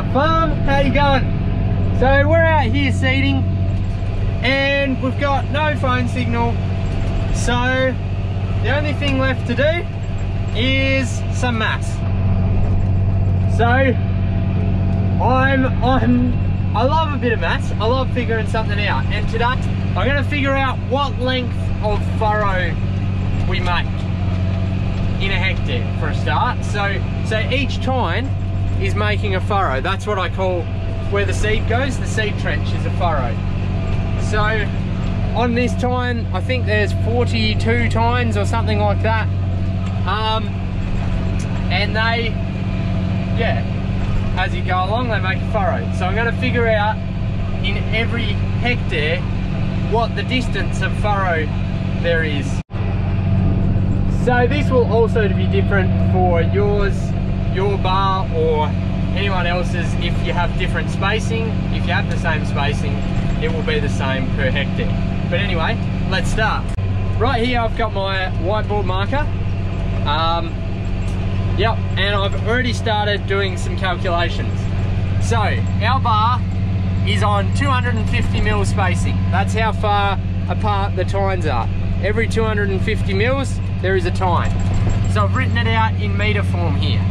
up, farm? How you going? So we're out here seeding, and we've got no phone signal. So the only thing left to do is some maths. So I'm I'm I love a bit of maths. I love figuring something out. And today I'm gonna figure out what length of furrow we make in a hectare for a start. So so each tine is making a furrow. That's what I call where the seed goes. The seed trench is a furrow. So on this tine, I think there's 42 tines or something like that. Um, and they, yeah, as you go along, they make a furrow. So I'm going to figure out in every hectare what the distance of furrow there is. So this will also be different for yours, your bar or anyone else's if you have different spacing. If you have the same spacing, it will be the same per hectare. But anyway, let's start. Right here I've got my whiteboard marker. Um, yep, and I've already started doing some calculations. So our bar is on 250 mil spacing. That's how far apart the tines are. Every 250 mils, there is a tine. So I've written it out in meter form here.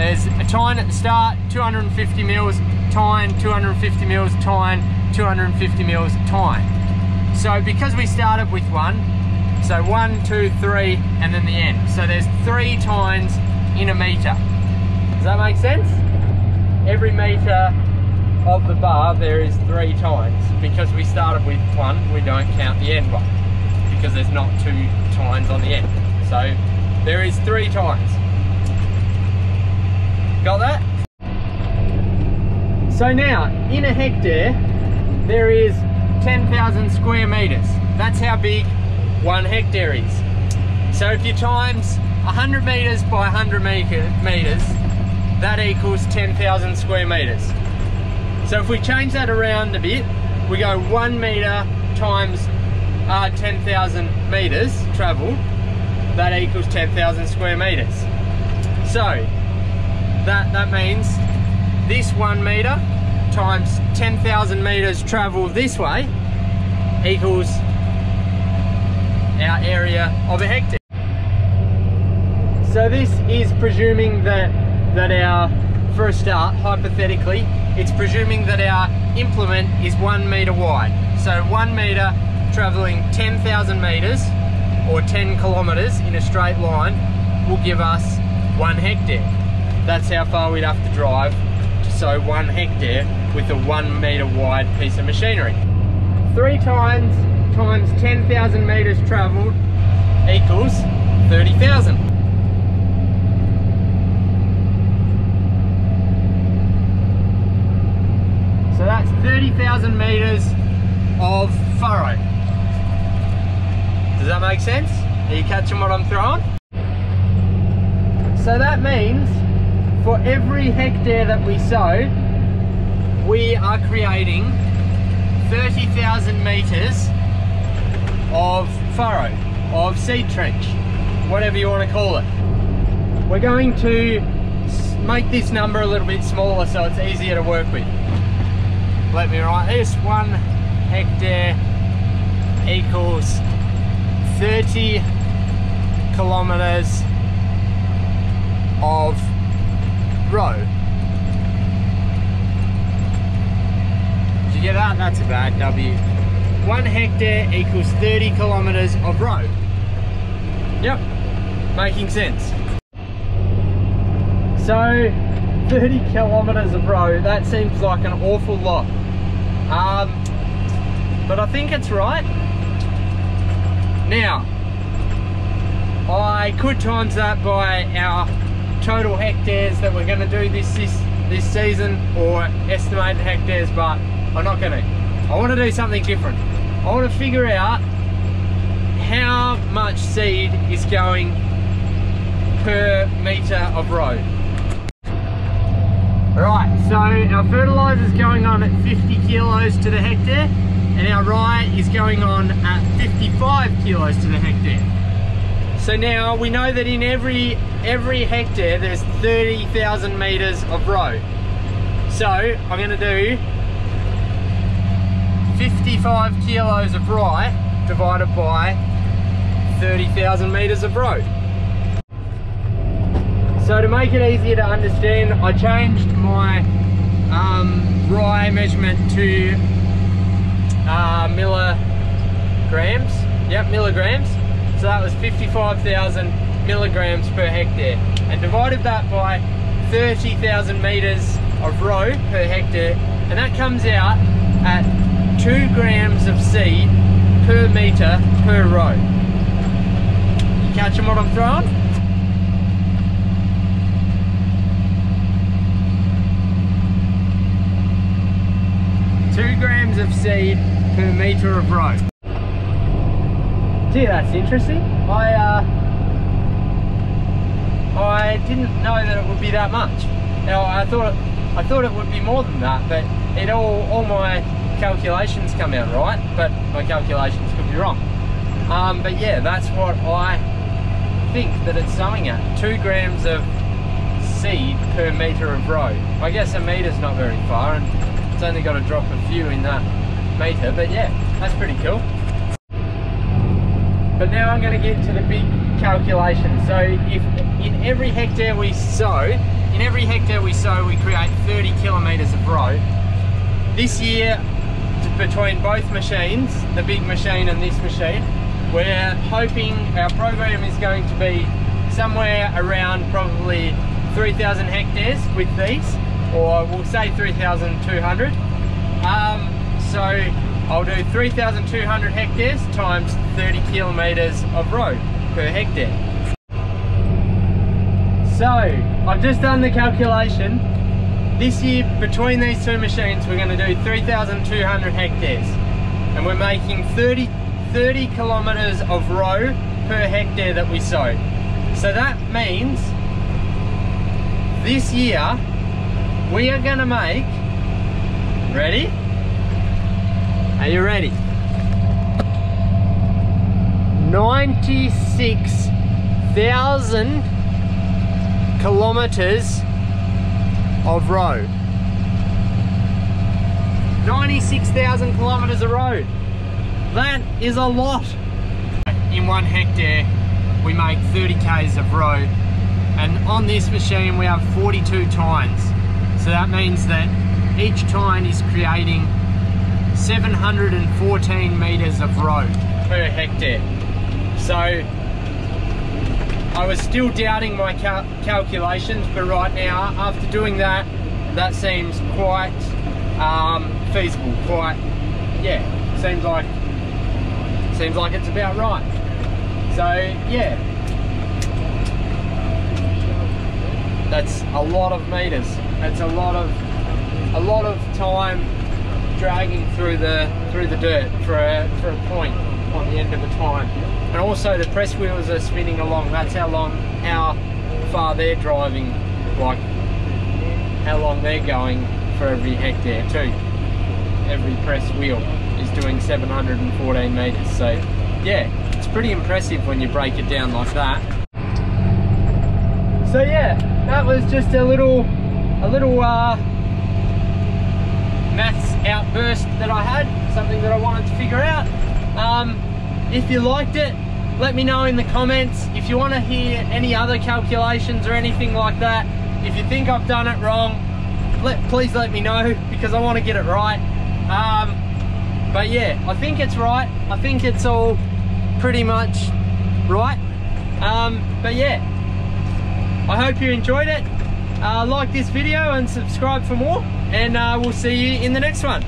There's a tine at the start, 250 mils, tine, 250 mils, tine, 250 mils, tine. So because we started with one, so one, two, three, and then the end. So there's three tines in a meter. Does that make sense? Every meter of the bar there is three tines. Because we started with one, we don't count the end one. Because there's not two tines on the end. So there is three tines. Got that? So now, in a hectare, there is 10,000 square meters. That's how big one hectare is. So if you times 100 meters by 100 meter, meters, that equals 10,000 square meters. So if we change that around a bit, we go one meter times uh, 10,000 meters traveled, that equals 10,000 square meters. So that, that means this one meter times 10,000 meters traveled this way equals our area of a hectare. So this is presuming that, that our, for a start, hypothetically, it's presuming that our implement is one meter wide. So one meter traveling 10,000 meters or 10 kilometers in a straight line will give us one hectare. That's how far we'd have to drive to sow one hectare with a one meter wide piece of machinery. Three times times 10,000 meters traveled equals 30,000. So that's 30,000 meters of furrow. Does that make sense? Are you catching what I'm throwing? So that means for every hectare that we sow, we are creating 30,000 meters of furrow, of seed trench, whatever you want to call it. We're going to make this number a little bit smaller so it's easier to work with. Let me write this, one hectare equals 30 kilometers of row. Did you get that? That's a bad W. One hectare equals 30 kilometers of row. Yep, making sense. So 30 kilometers of road, that seems like an awful lot. Um, but I think it's right. Now, I could times that by our total hectares that we're going to do this, this this season or estimated hectares, but I'm not to. I want to do something different. I want to figure out how much seed is going per metre of road. Right, so our fertiliser is going on at 50 kilos to the hectare and our rye is going on at 55 kilos to the hectare. So now we know that in every every hectare there's 30,000 meters of row. So I'm going to do 55 kilos of rye divided by 30,000 meters of road. So to make it easier to understand, I changed my um, rye measurement to uh, milligrams. Yep, milligrams. So that was 55,000 milligrams per hectare. And divided that by 30,000 meters of row per hectare. And that comes out at two grams of seed per meter per row. You catching what I'm throwing? Two grams of seed per metre of row. Gee, that's interesting. I uh, I didn't know that it would be that much. Now I thought I thought it would be more than that, but it all all my calculations come out right, but my calculations could be wrong. Um, but yeah, that's what I think that it's sowing at. Two grams of seed per metre of row. I guess a metre's not very far, and it's only got to drop a few in that metre, but yeah, that's pretty cool. But now I'm going to get to the big calculation. So if in every hectare we sow, in every hectare we sow, we create 30 kilometres of row. This year, between both machines, the big machine and this machine, we're hoping our program is going to be somewhere around probably 3,000 hectares with these or we'll say 3,200. Um, so I'll do 3,200 hectares times 30 kilometres of road per hectare. So I've just done the calculation. This year between these two machines we're going to do 3,200 hectares and we're making 30, 30 kilometres of row per hectare that we sow. So that means this year we are gonna make, ready? Are you ready? 96,000 kilometers of road. 96,000 kilometers of road. That is a lot. In one hectare, we make 30 Ks of road. And on this machine, we have 42 tines. So that means that each tine is creating 714 meters of road per hectare. So I was still doubting my cal calculations, but right now, after doing that, that seems quite um, feasible. Quite, yeah, seems like seems like it's about right. So yeah, that's a lot of meters. That's a lot of a lot of time dragging through the through the dirt for a for a point on the end of a tine. And also the press wheels are spinning along. That's how long how far they're driving, like how long they're going for every hectare too. Every press wheel is doing 714 meters. So yeah, it's pretty impressive when you break it down like that. So yeah, that was just a little a little uh, maths outburst that I had, something that I wanted to figure out. Um, if you liked it, let me know in the comments. If you want to hear any other calculations or anything like that, if you think I've done it wrong, let, please let me know because I want to get it right. Um, but yeah, I think it's right. I think it's all pretty much right. Um, but yeah, I hope you enjoyed it uh, like this video and subscribe for more. And uh, we'll see you in the next one.